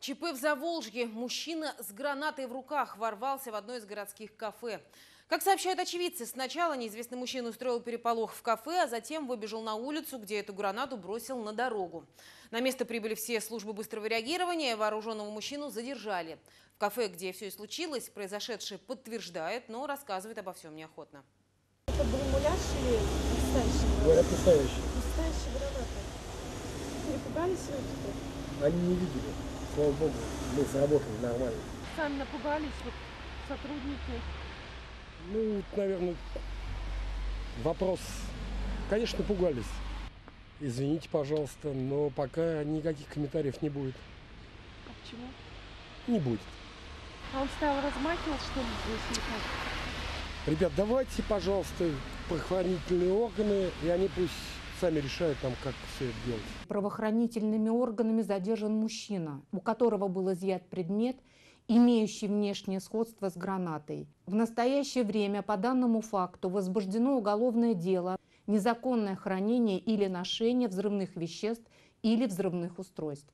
ЧП в Заволжье. Мужчина с гранатой в руках ворвался в одно из городских кафе. Как сообщают очевидцы, сначала неизвестный мужчина устроил переполох в кафе, а затем выбежал на улицу, где эту гранату бросил на дорогу. На место прибыли все службы быстрого реагирования, вооруженного мужчину задержали. В кафе, где все и случилось, произошедшее подтверждает, но рассказывает обо всем неохотно. Это был муляж или настоящий? Говорят, настоящий. Настоящий граната. Перепугались вы теперь? Они не видели. Слава богу, мы сработали нормально. Сами напугались, вот сотрудники. Ну, вот, наверное, вопрос. Конечно, пугались. Извините, пожалуйста, но пока никаких комментариев не будет. А почему? Не будет. А он стоял, размахивал, что ли, здесь как? Ребят, давайте, пожалуйста, правоохранительные органы, и они пусть сами решают там, как все это делать. Правоохранительными органами задержан мужчина, у которого был изъят предмет, имеющий внешнее сходство с гранатой. В настоящее время по данному факту возбуждено уголовное дело незаконное хранение или ношение взрывных веществ или взрывных устройств.